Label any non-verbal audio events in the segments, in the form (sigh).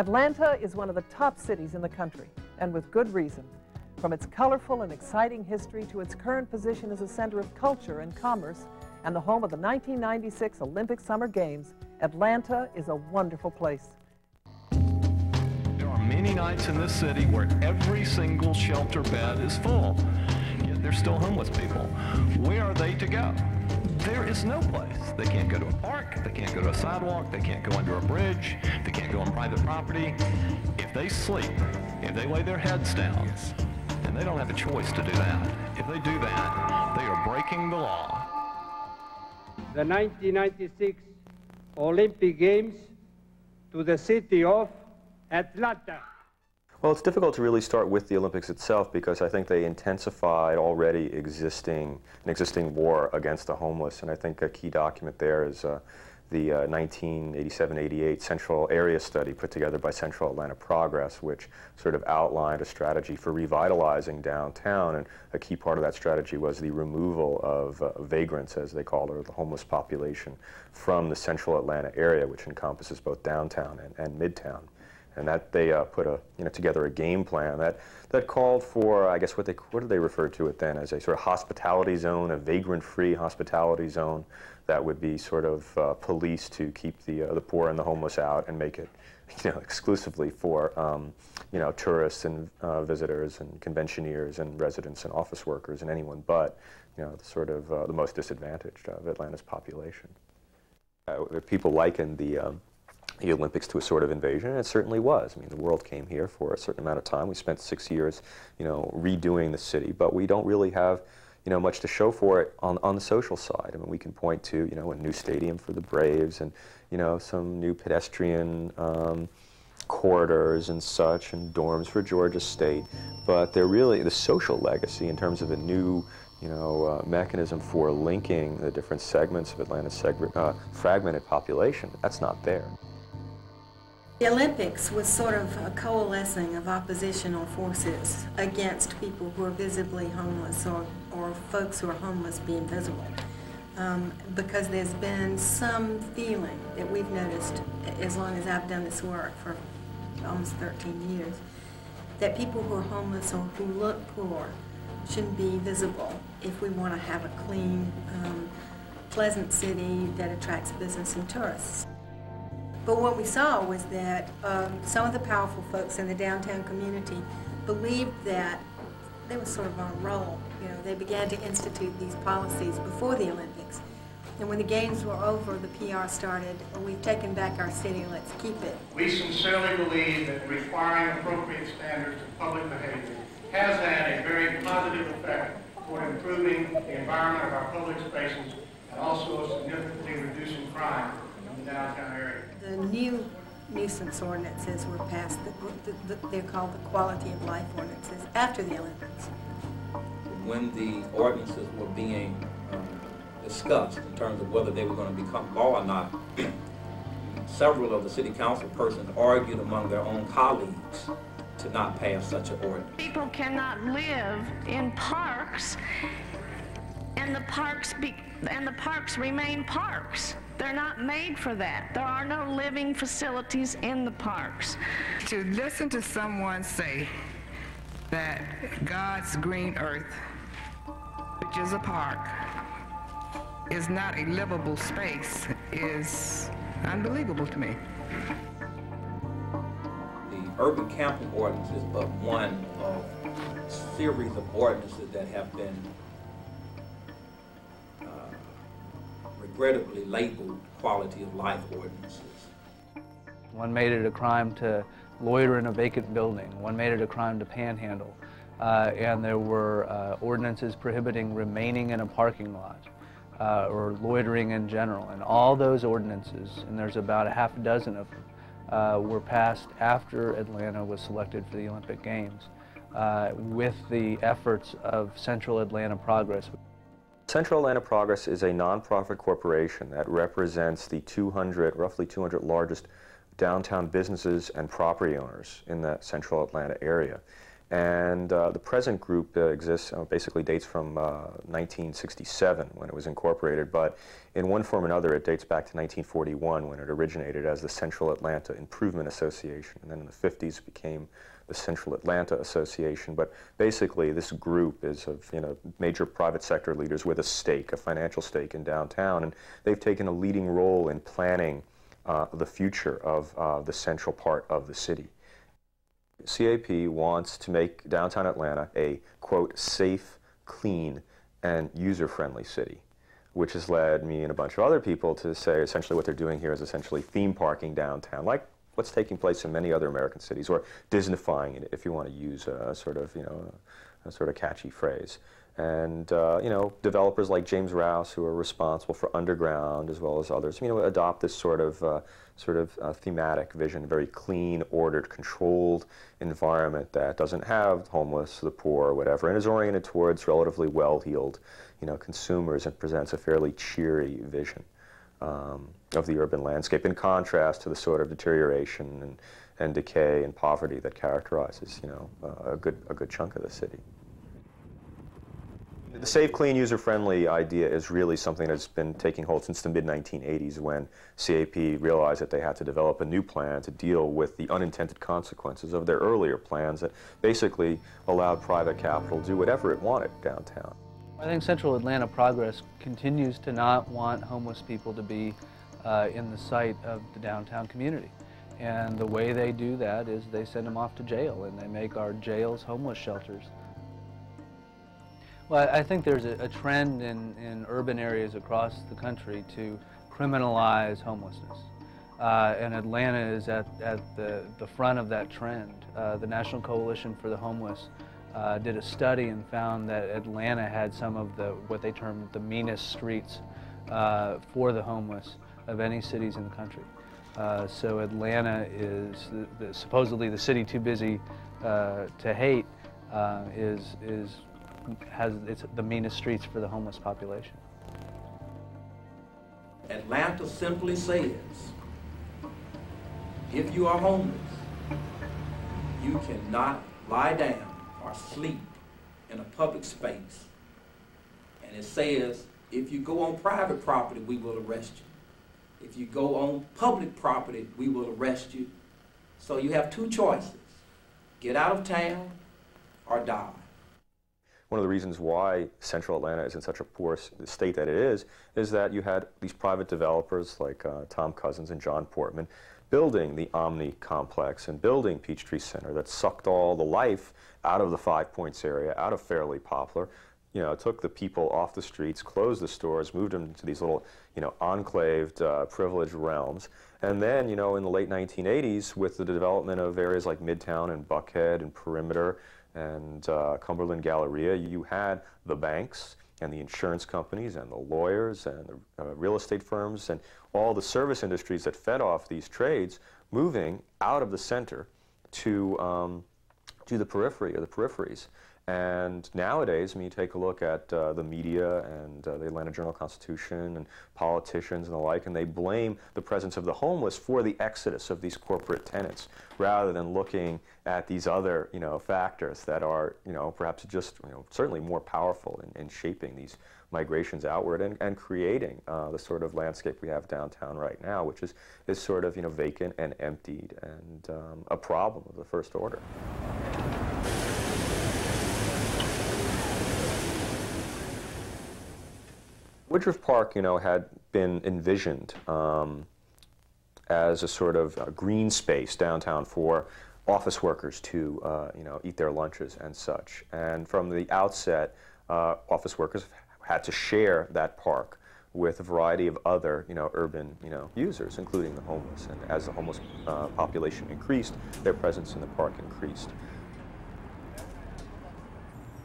Atlanta is one of the top cities in the country, and with good reason. From its colorful and exciting history to its current position as a center of culture and commerce and the home of the 1996 Olympic Summer Games, Atlanta is a wonderful place. There are many nights in this city where every single shelter bed is full, yet there's still homeless people. Where are they to go? There is no place. They can't go to a park, they can't go to a sidewalk, they can't go under a bridge, they can't go on private property. If they sleep, if they lay their heads down, and they don't have a choice to do that. If they do that, they are breaking the law. The 1996 Olympic Games to the city of Atlanta. Well, it's difficult to really start with the Olympics itself because I think they intensified already existing an existing war against the homeless, and I think a key document there is uh, the uh, 1987-88 Central Area Study put together by Central Atlanta Progress, which sort of outlined a strategy for revitalizing downtown, and a key part of that strategy was the removal of uh, vagrants, as they called it, or the homeless population, from the Central Atlanta area, which encompasses both downtown and, and midtown and that they uh, put a you know together a game plan that that called for I guess what they what did they refer to it then as a sort of hospitality zone, a vagrant-free hospitality zone that would be sort of uh, police to keep the uh, the poor and the homeless out and make it you know exclusively for um, you know tourists and uh, visitors and conventioneers and residents and office workers and anyone but you know the sort of uh, the most disadvantaged of Atlanta's population. Uh, people liken the um, the Olympics to a sort of invasion, and it certainly was. I mean, the world came here for a certain amount of time. We spent six years, you know, redoing the city, but we don't really have, you know, much to show for it on, on the social side. I mean, we can point to, you know, a new stadium for the Braves and, you know, some new pedestrian um, corridors and such and dorms for Georgia State, but they're really the social legacy in terms of a new, you know, uh, mechanism for linking the different segments of Atlanta's uh, fragmented population. That's not there. The Olympics was sort of a coalescing of oppositional forces against people who are visibly homeless or, or folks who are homeless being visible. Um, because there's been some feeling that we've noticed as long as I've done this work for almost 13 years, that people who are homeless or who look poor shouldn't be visible if we want to have a clean, um, pleasant city that attracts business and tourists. But what we saw was that um, some of the powerful folks in the downtown community believed that they were sort of on a roll. You know, they began to institute these policies before the Olympics. And when the games were over, the PR started, we've taken back our city, let's keep it. We sincerely believe that requiring appropriate standards of public behavior has had a very positive effect toward improving the environment of our public spaces and also significantly reducing crime in the downtown area the new nuisance ordinances were passed, the, the, the, they're called the quality of life ordinances, after the Olympics. When the ordinances were being um, discussed in terms of whether they were going to become law or not, (clears throat) several of the city council persons argued among their own colleagues to not pass such an ordinance. People cannot live in parks and the parks be, and the parks remain parks. They're not made for that. There are no living facilities in the parks. To listen to someone say that God's green earth, which is a park, is not a livable space is unbelievable to me. The urban camping ordinance is but one of a series of ordinances that have been regrettably labeled quality of life ordinances. One made it a crime to loiter in a vacant building. One made it a crime to panhandle. Uh, and there were uh, ordinances prohibiting remaining in a parking lot uh, or loitering in general. And all those ordinances, and there's about a half a dozen of them, uh, were passed after Atlanta was selected for the Olympic Games uh, with the efforts of Central Atlanta Progress. Central Atlanta Progress is a nonprofit corporation that represents the 200, roughly 200 largest downtown businesses and property owners in the central Atlanta area. And uh, the present group uh, exists, uh, basically dates from 1967 when it was incorporated, but in one form or another it dates back to 1941 when it originated as the Central Atlanta Improvement Association. And then in the 50s it became the Central Atlanta Association. But basically this group is of you know, major private sector leaders with a stake, a financial stake in downtown. And they've taken a leading role in planning uh, the future of uh, the central part of the city. CAP wants to make downtown Atlanta a, quote, safe, clean, and user-friendly city, which has led me and a bunch of other people to say essentially what they're doing here is essentially theme parking downtown, like what's taking place in many other American cities, or Disneyfying it, if you want to use a, sort of, you know, a, a sort of catchy phrase. And, uh, you know, developers like James Rouse, who are responsible for Underground, as well as others, you know, adopt this sort of, uh, sort of uh, thematic vision, a very clean, ordered, controlled environment that doesn't have homeless, the poor, or whatever, and is oriented towards relatively well-heeled, you know, consumers and presents a fairly cheery vision um, of the urban landscape, in contrast to the sort of deterioration and, and decay and poverty that characterizes, you know, a good, a good chunk of the city. The safe, clean, user-friendly idea is really something that's been taking hold since the mid-1980s when CAP realized that they had to develop a new plan to deal with the unintended consequences of their earlier plans that basically allowed private capital to do whatever it wanted downtown. I think Central Atlanta Progress continues to not want homeless people to be uh, in the sight of the downtown community. And the way they do that is they send them off to jail and they make our jails homeless shelters. Well, I think there's a, a trend in, in urban areas across the country to criminalize homelessness. Uh, and Atlanta is at, at the, the front of that trend. Uh, the National Coalition for the Homeless uh, did a study and found that Atlanta had some of the what they termed the meanest streets uh, for the homeless of any cities in the country. Uh, so Atlanta is the, the, supposedly the city too busy uh, to hate is, is has it's the meanest streets for the homeless population. Atlanta simply says, if you are homeless, you cannot lie down or sleep in a public space. And it says, if you go on private property, we will arrest you. If you go on public property, we will arrest you. So you have two choices. Get out of town or die one of the reasons why central Atlanta is in such a poor state that it is, is that you had these private developers like uh, Tom Cousins and John Portman building the Omni complex and building Peachtree Center that sucked all the life out of the Five Points area, out of Fairlie-Poplar, you know, took the people off the streets, closed the stores, moved them to these little, you know, enclaved, uh, privileged realms. And then, you know, in the late 1980s, with the development of areas like Midtown and Buckhead and Perimeter, and uh, Cumberland Galleria, you had the banks and the insurance companies and the lawyers and the uh, real estate firms and all the service industries that fed off these trades moving out of the center to, um, to the periphery or the peripheries. And nowadays, when you take a look at uh, the media and uh, the Atlanta Journal-Constitution and politicians and the like, and they blame the presence of the homeless for the exodus of these corporate tenants, rather than looking at these other, you know, factors that are, you know, perhaps just, you know, certainly more powerful in, in shaping these migrations outward and, and creating uh, the sort of landscape we have downtown right now, which is, is sort of, you know, vacant and emptied and um, a problem of the first order. Woodruff Park, you know, had been envisioned um, as a sort of a green space downtown for office workers to, uh, you know, eat their lunches and such. And from the outset, uh, office workers had to share that park with a variety of other, you know, urban, you know, users, including the homeless. And as the homeless uh, population increased, their presence in the park increased.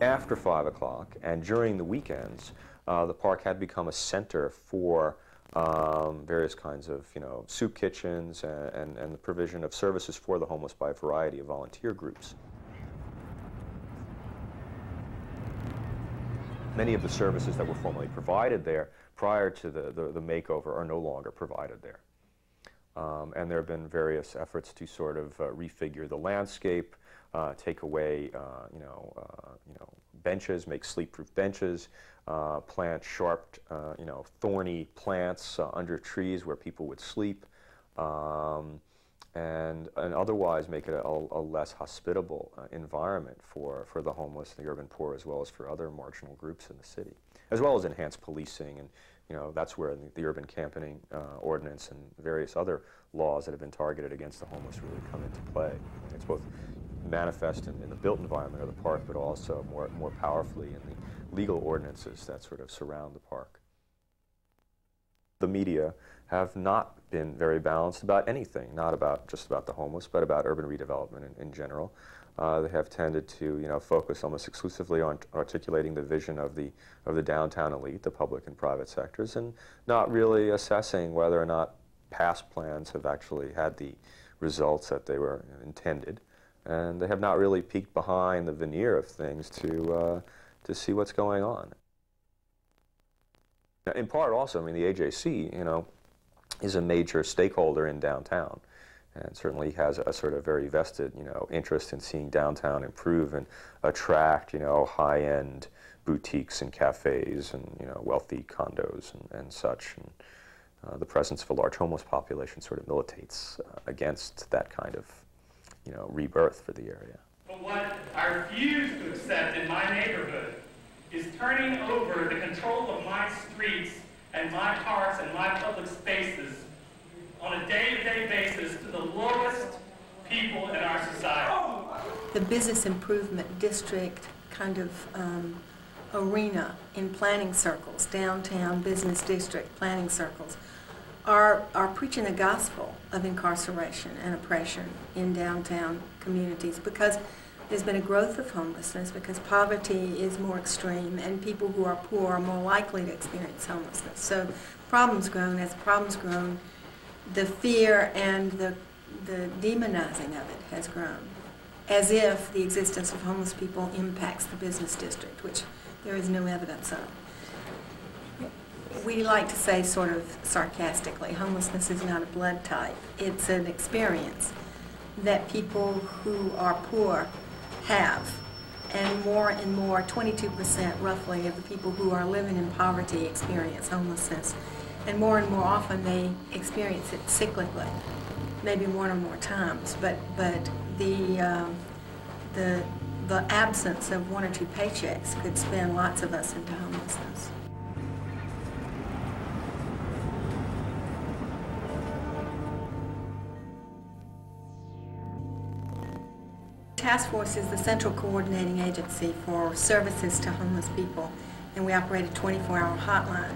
After 5 o'clock and during the weekends, uh, the park had become a center for um, various kinds of, you know, soup kitchens and, and, and the provision of services for the homeless by a variety of volunteer groups. Many of the services that were formerly provided there prior to the, the, the makeover are no longer provided there. Um, and there have been various efforts to sort of uh, refigure the landscape, uh, take away, uh, you know, uh, you know, benches, make sleep-proof benches, uh, plant sharp, uh, you know, thorny plants under trees where people would sleep, um, and, and otherwise make it a, a less hospitable environment for, for the homeless, and the urban poor, as well as for other marginal groups in the city, as well as enhance policing and you know, that's where the, the urban campaigning uh, ordinance and various other laws that have been targeted against the homeless really come into play. It's both manifest in, in, the built environment of the park, but also more, more powerfully in the legal ordinances that sort of surround the park. The media have not been very balanced about anything, not about just about the homeless, but about urban redevelopment in, in general. Uh, they have tended to, you know, focus almost exclusively on articulating the vision of the of the downtown elite, the public and private sectors, and not really assessing whether or not past plans have actually had the results that they were intended and they have not really peeked behind the veneer of things to, uh, to see what's going on. In part also, I mean, the AJC, you know, is a major stakeholder in downtown and certainly has a sort of very vested, you know, interest in seeing downtown improve and attract, you know, high-end boutiques and cafes and, you know, wealthy condos and, and such. And uh, the presence of a large homeless population sort of militates uh, against that kind of you know, rebirth for the area. I refuse to accept in my neighborhood is turning over the control of my streets and my parks and my public spaces on a day-to-day basis to the lowest people in our society. The business improvement district kind of um, arena in planning circles, downtown business district planning circles, are, are preaching the gospel of incarceration and oppression in downtown communities because there's been a growth of homelessness because poverty is more extreme and people who are poor are more likely to experience homelessness. So problems grown, as problems grown, the fear and the, the demonizing of it has grown as if the existence of homeless people impacts the business district, which there is no evidence of we like to say sort of sarcastically, homelessness is not a blood type. It's an experience that people who are poor have. And more and more, 22% roughly of the people who are living in poverty experience homelessness. And more and more often they experience it cyclically, maybe one or more times. But, but the, um, the, the absence of one or two paychecks could spin lots of us into homelessness. Task Force is the central coordinating agency for services to homeless people, and we operate a 24-hour hotline.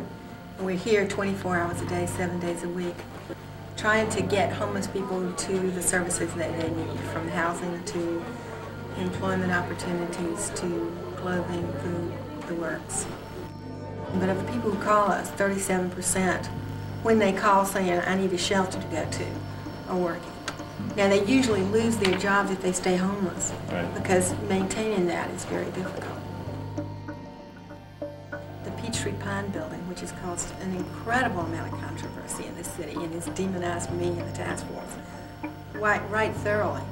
And we're here 24 hours a day, seven days a week, trying to get homeless people to the services that they need, from housing to employment opportunities to clothing, food, the works. But of the people who call us, 37%, when they call saying, I need a shelter to go to, are working. Now, they usually lose their jobs if they stay homeless right. because maintaining that is very difficult. The Peachtree Pine Building, which has caused an incredible amount of controversy in this city and has demonized me and the task force right, right thoroughly,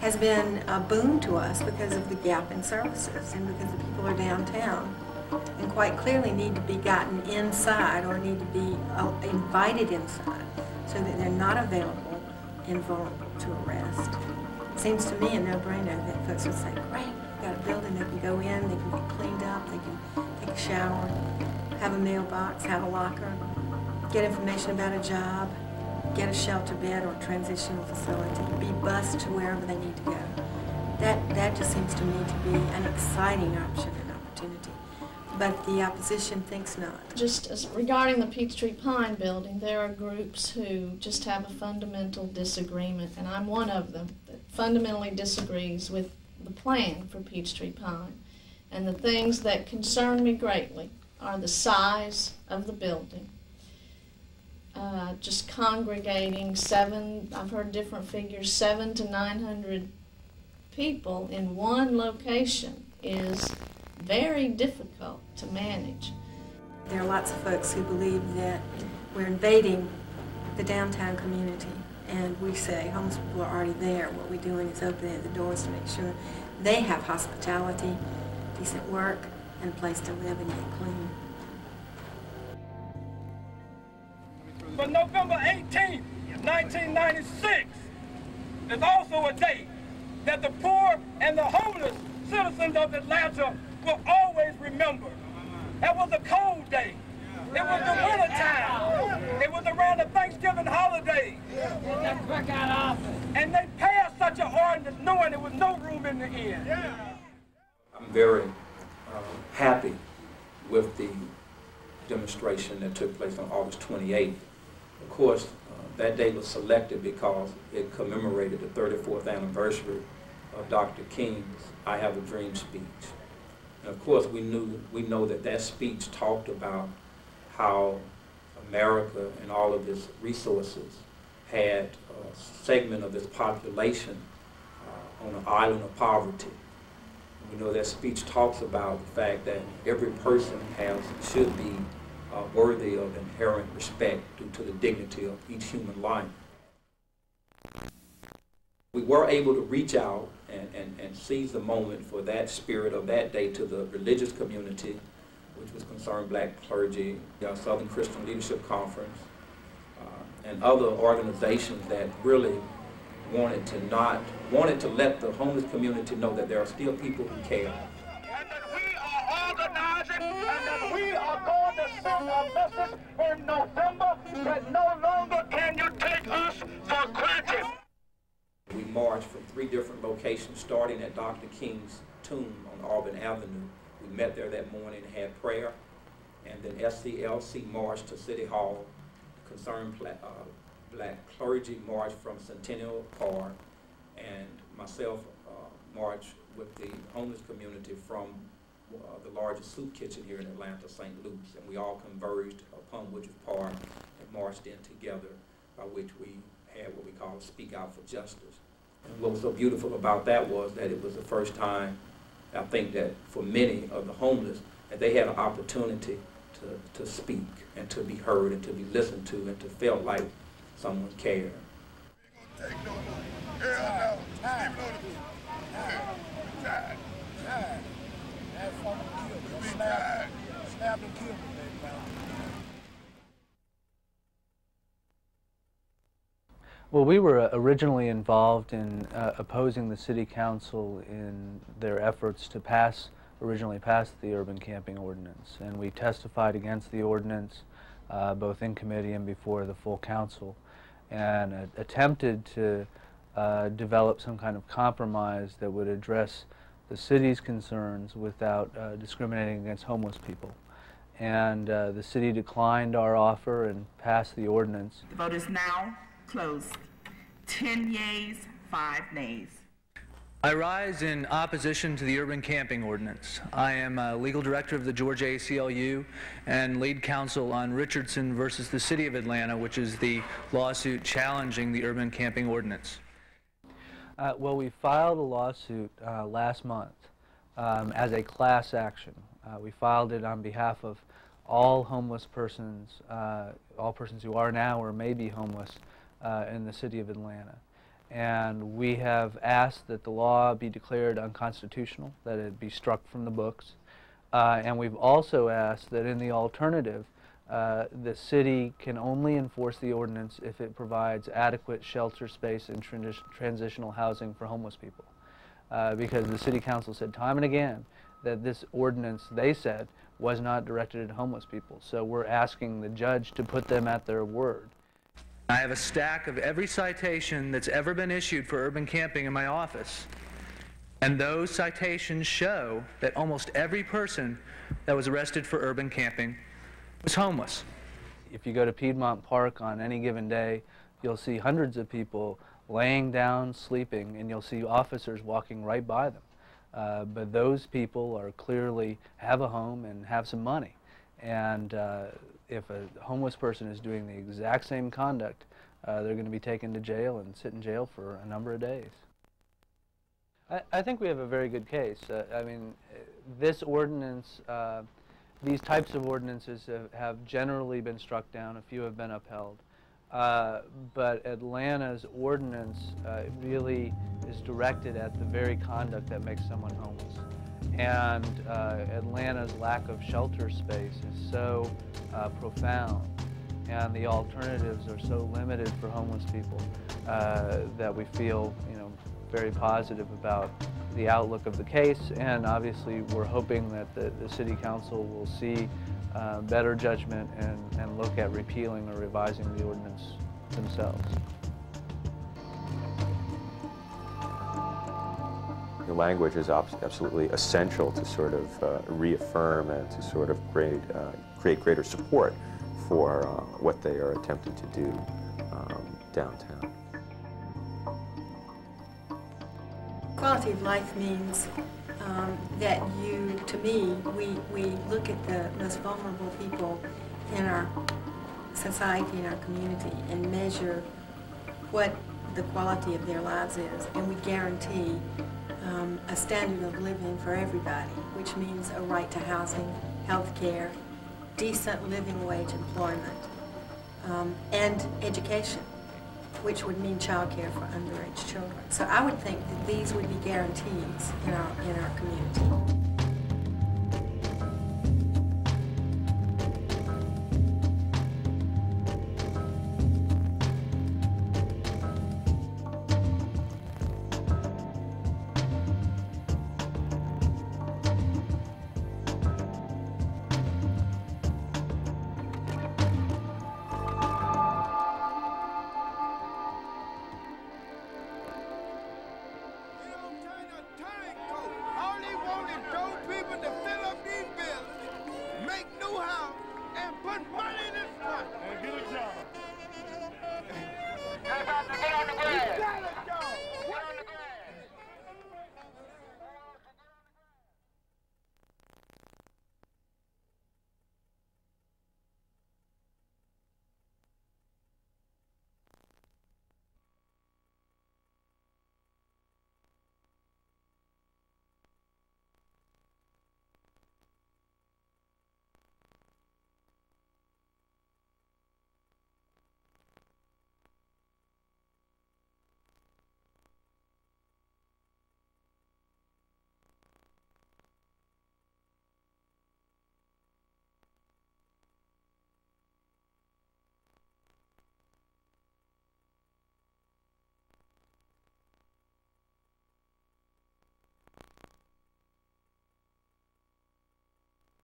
has been a boon to us because of the gap in services and because the people are downtown and quite clearly need to be gotten inside or need to be uh, invited inside so that they're not available invulnerable to arrest. Seems to me a no-brainer that folks would say, great, we've got a building, they can go in, they can get cleaned up, they can take a shower, have a mailbox, have a locker, get information about a job, get a shelter bed or transitional facility, be bused to wherever they need to go. That, that just seems to me to be an exciting option but the opposition thinks not. Just as regarding the Peachtree Pine building, there are groups who just have a fundamental disagreement, and I'm one of them that fundamentally disagrees with the plan for Peachtree Pine. And the things that concern me greatly are the size of the building. Uh, just congregating seven, I've heard different figures, seven to 900 people in one location is very difficult to manage. There are lots of folks who believe that we're invading the downtown community and we say homeless people are already there, what we're doing is opening the doors to make sure they have hospitality, decent work, and a place to live and get clean. But November 18, 1996 is also a date that the poor and the homeless citizens of Atlanta will always remember. That was a cold day. It was the winter time. It was around the Thanksgiving holiday. And they passed such an ordinance knowing there was no room in the inn. I'm very uh, happy with the demonstration that took place on August 28th. Of course, uh, that day was selected because it commemorated the 34th anniversary of Dr. King's I Have a Dream speech. And of course, we knew we know that that speech talked about how America and all of its resources had a segment of its population uh, on an island of poverty. We know that speech talks about the fact that every person has should be uh, worthy of inherent respect due to the dignity of each human life. We were able to reach out and, and, and seize the moment for that spirit of that day to the religious community, which was concerned black clergy, the Southern Christian Leadership Conference, uh, and other organizations that really wanted to not, wanted to let the homeless community know that there are still people who care. And that we are organizing and that we are going to send a message in November that no longer can you take us for granted. We marched from three different locations, starting at Dr. King's tomb on Auburn Avenue. We met there that morning and had prayer, and then SCLC marched to City Hall. Concerned uh, black clergy marched from Centennial Park, and myself uh, marched with the homeless community from uh, the largest soup kitchen here in Atlanta, St. Luke's, and we all converged upon Woodruff Park and marched in together, by which we had what we call Speak Out for Justice. And what was so beautiful about that was that it was the first time, I think that for many of the homeless, that they had an opportunity to, to speak and to be heard and to be listened to and to feel like someone cared. Well, we were originally involved in uh, opposing the City Council in their efforts to pass, originally pass the urban camping ordinance. And we testified against the ordinance, uh, both in committee and before the full council, and uh, attempted to uh, develop some kind of compromise that would address the city's concerns without uh, discriminating against homeless people. And uh, the city declined our offer and passed the ordinance. The vote is now closed. 10 yeas, 5 nays. I rise in opposition to the urban camping ordinance. I am a legal director of the Georgia ACLU and lead counsel on Richardson versus the City of Atlanta, which is the lawsuit challenging the urban camping ordinance. Uh, well, we filed a lawsuit uh, last month um, as a class action. Uh, we filed it on behalf of all homeless persons, uh, all persons who are now or may be homeless uh, in the City of Atlanta. And we have asked that the law be declared unconstitutional, that it be struck from the books. Uh, and we've also asked that in the alternative, uh, the city can only enforce the ordinance if it provides adequate shelter space and trans transitional housing for homeless people. Uh, because the city council said time and again that this ordinance, they said, was not directed at homeless people. So we're asking the judge to put them at their word. I have a stack of every citation that's ever been issued for urban camping in my office. And those citations show that almost every person that was arrested for urban camping was homeless. If you go to Piedmont Park on any given day, you'll see hundreds of people laying down, sleeping, and you'll see officers walking right by them. Uh, but those people are clearly have a home and have some money. And uh, if a homeless person is doing the exact same conduct, uh, they're going to be taken to jail and sit in jail for a number of days. I, I think we have a very good case. Uh, I mean, this ordinance, uh, these types of ordinances have, have, generally been struck down. A few have been upheld. Uh, but Atlanta's ordinance uh, really is directed at the very conduct that makes someone homeless. And uh, Atlanta's lack of shelter space is so uh, profound, and the alternatives are so limited for homeless people uh, that we feel, you know, very positive about the outlook of the case. And obviously, we're hoping that the, the City Council will see uh, better judgment and, and look at repealing or revising the ordinance themselves. The language is absolutely essential to sort of uh, reaffirm and to sort of create, uh, create greater support for uh, what they are attempting to do um, downtown. Quality of life means um, that you, to me, we, we look at the most vulnerable people in our society, in our community, and measure what the quality of their lives is, and we guarantee um, a standard of living for everybody, which means a right to housing, health care, decent living wage employment, um, and education, which would mean child care for underage children. So I would think that these would be guarantees in our, in our community.